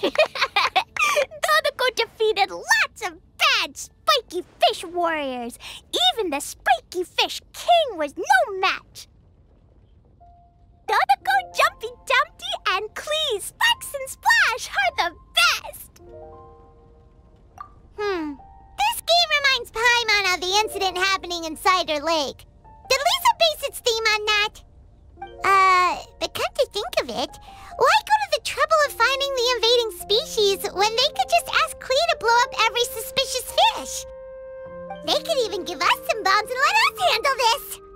Dodoco defeated lots of bad spiky fish warriors. Even the spiky fish king was no match. Dodoco, Jumpy Dumpty, and Klee, Sparks and Splash are the best. Hmm. This game reminds Paimon of the incident happening in Cider Lake. Did Lisa base its theme on that? Uh, but come to think of it, when they could just ask Klee to blow up every suspicious fish? They could even give us some bombs and let us handle this!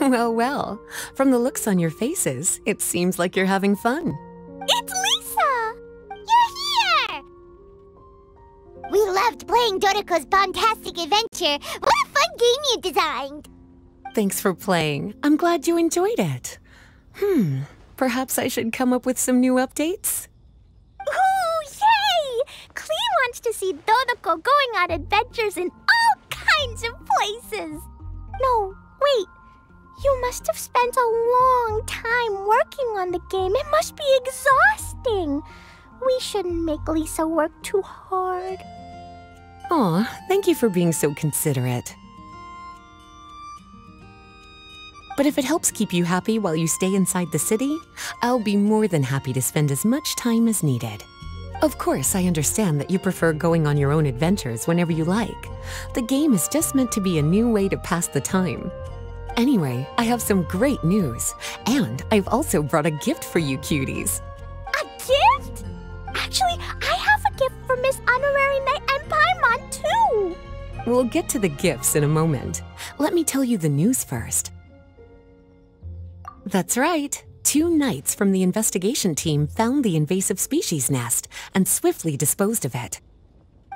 Well, well. From the looks on your faces, it seems like you're having fun. It's Lisa! You're here! We loved playing Dodoco's Bombastic Adventure. What a fun game you designed! Thanks for playing. I'm glad you enjoyed it. Hmm, perhaps I should come up with some new updates? Wants to see Dodoco going on adventures in all kinds of places. No, wait. You must have spent a long time working on the game. It must be exhausting. We shouldn't make Lisa work too hard. Aw, thank you for being so considerate. But if it helps keep you happy while you stay inside the city, I'll be more than happy to spend as much time as needed. Of course, I understand that you prefer going on your own adventures whenever you like. The game is just meant to be a new way to pass the time. Anyway, I have some great news. And I've also brought a gift for you cuties. A gift? Actually, I have a gift for Miss Honorary Knight and Paimon, too. We'll get to the gifts in a moment. Let me tell you the news first. That's right. Two knights from the investigation team found the invasive species nest and swiftly disposed of it.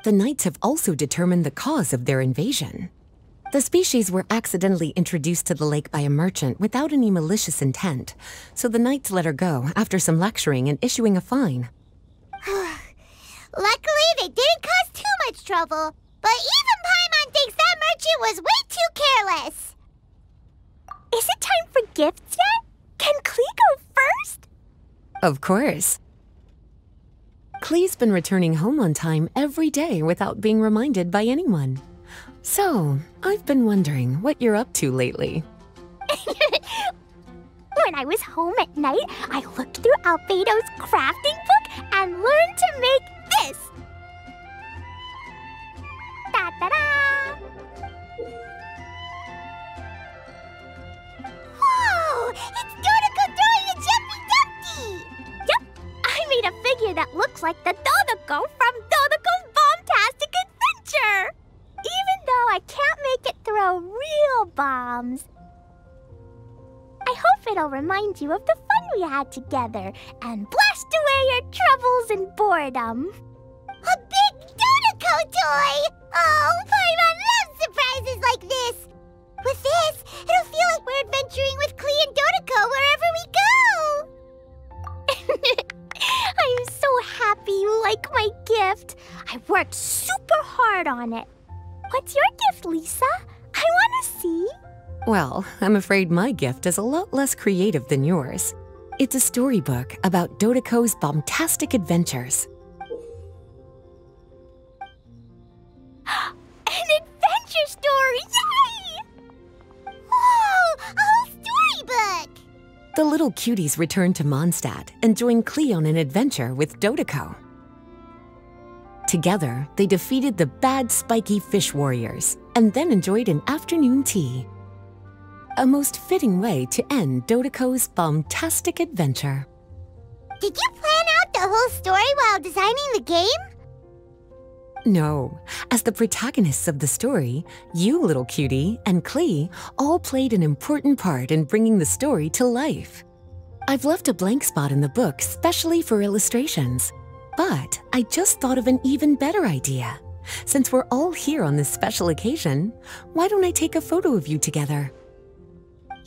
The knights have also determined the cause of their invasion. The species were accidentally introduced to the lake by a merchant without any malicious intent, so the knights let her go after some lecturing and issuing a fine. Luckily, they didn't cause too much trouble, but even Paimon thinks that merchant was way too careless. Is it time for gifts yet? Can Klee go first? Of course. Klee's been returning home on time every day without being reminded by anyone. So, I've been wondering what you're up to lately. when I was home at night, I looked through Albedo's crafting book and together and blast away your troubles and boredom. A big Dodoco toy! Oh, Paimon loves surprises like this! With this, it'll feel like we're adventuring with Klee and Dodoco wherever we go! I'm so happy you like my gift. I worked super hard on it. What's your gift, Lisa? I want to see. Well, I'm afraid my gift is a lot less creative than yours. It's a storybook about Dodoco's bombastic adventures. An adventure story! Yay! Whoa! A whole storybook! The little cuties return to Mondstadt and join Klee on an adventure with Dodoco. Together, they defeated the bad spiky fish warriors and then enjoyed an afternoon tea. A most fitting way to end Dodoco's bombastic adventure. Did you plan out the whole story while designing the game? No, as the protagonists of the story, you, little cutie, and Klee all played an important part in bringing the story to life. I've left a blank spot in the book specially for illustrations, but I just thought of an even better idea. Since we're all here on this special occasion, why don't I take a photo of you together?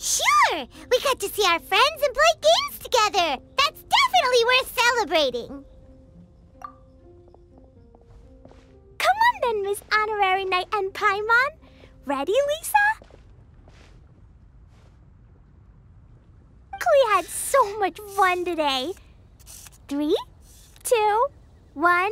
Sure! We got to see our friends and play games together! That's definitely worth celebrating! Come on then, Miss Honorary Knight and Paimon. Ready, Lisa? We had so much fun today. Three, two, one,